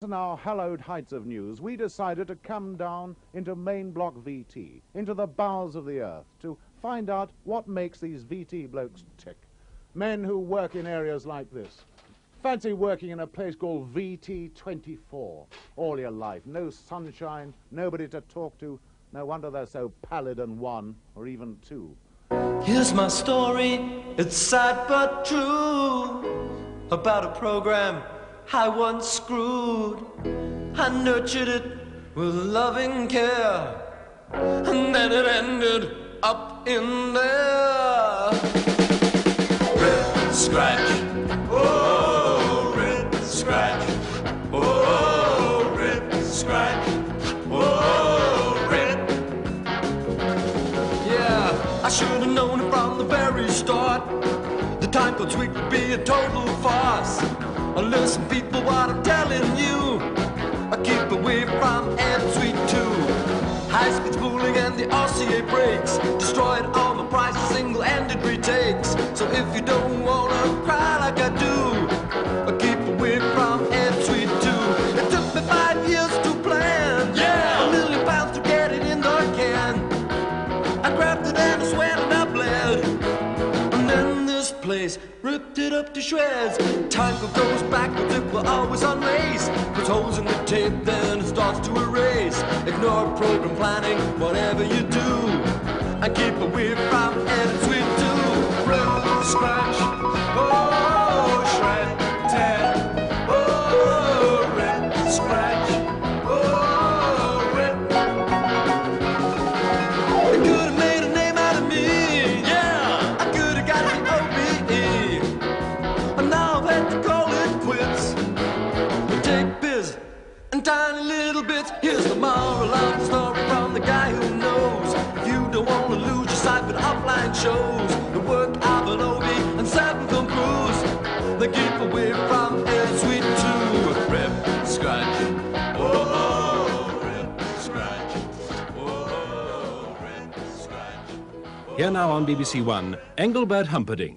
In our hallowed heights of news, we decided to come down into main block VT, into the bowels of the earth, to find out what makes these VT blokes tick. Men who work in areas like this. Fancy working in a place called VT24 all your life. No sunshine, nobody to talk to. No wonder they're so pallid and one, or even two. Here's my story, it's sad but true about a program I once screwed. I nurtured it with loving care, and then it ended up in there. Red scratch, oh, red scratch, oh, red scratch, oh, red. Yeah, I should have known it from the very start. The time for tweak would be a total farce. Listen, people, what I'm telling you. I keep away from Ed Suite 2. High speed spooling and the RCA brakes. Destroyed all my prices, single ended retakes. So if you don't wanna ripped it up to shreds. Time goes backwards if we're always on race. Puts holes in the tape, then it starts to erase. Ignore program planning, whatever you do. And keep away from Edit Suite 2. Rip, little bits. Here's the moral of the story from the guy who knows. If you don't want to lose your sight with offline shows, the work of an OB and film crews. They keep away from Ed Suite 2. Rip, scratch. Oh, rip, scratch. Oh, rip, scratch. Here now on BBC One, Engelbert Humperdinck.